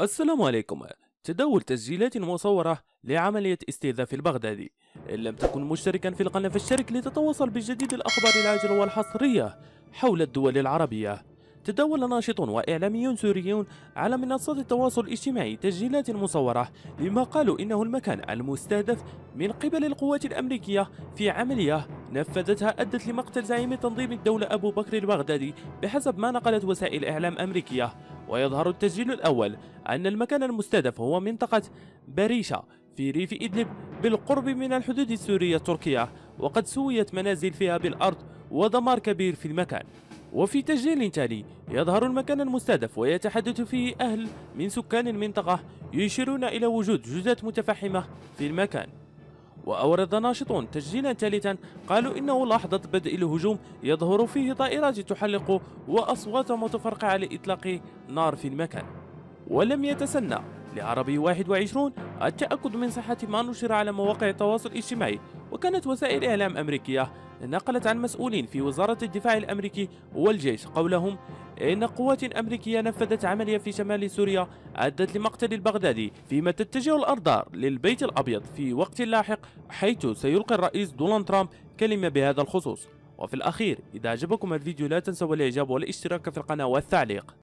السلام عليكم. تداول تسجيلات مصورة لعملية استهداف البغدادي. إن لم تكن مشتركا في القناة فاشترك لتتواصل بجديد الأخبار العاجلة والحصرية حول الدول العربية. تداول ناشط وإعلاميون سوريون على منصات التواصل الاجتماعي تسجيلات مصورة لما قالوا إنه المكان المستهدف من قبل القوات الأمريكية في عملية نفذتها أدت لمقتل زعيم تنظيم الدولة أبو بكر البغدادي بحسب ما نقلت وسائل إعلام أمريكية. ويظهر التسجيل الأول أن المكان المستهدف هو منطقة بريشة في ريف إدلب بالقرب من الحدود السورية التركية وقد سويت منازل فيها بالأرض ودمار كبير في المكان. وفي تسجيل تالي يظهر المكان المستهدف ويتحدث فيه أهل من سكان المنطقة يشيرون إلى وجود جثث متفحمة في المكان. وأورد ناشطون تسجيلا ثالثا قالوا إنه لحظة بدء الهجوم يظهر فيه طائرات تحلق وأصوات متفرقة لإطلاق نار في المكان. ولم يتسنى لعربي 21 التأكد من صحة ما نشر على مواقع التواصل الاجتماعي وكانت وسائل إعلام أمريكية نقلت عن مسؤولين في وزارة الدفاع الأمريكي والجيش قولهم إن قوات أمريكية نفذت عملية في شمال سوريا أدت لمقتل البغدادي فيما تتجه الأرضار للبيت الأبيض في وقت لاحق حيث سيلقي الرئيس دونالد ترامب كلمة بهذا الخصوص. وفي الأخير إذا عجبكم الفيديو لا تنسوا الإعجاب والاشتراك في القناة والتعليق.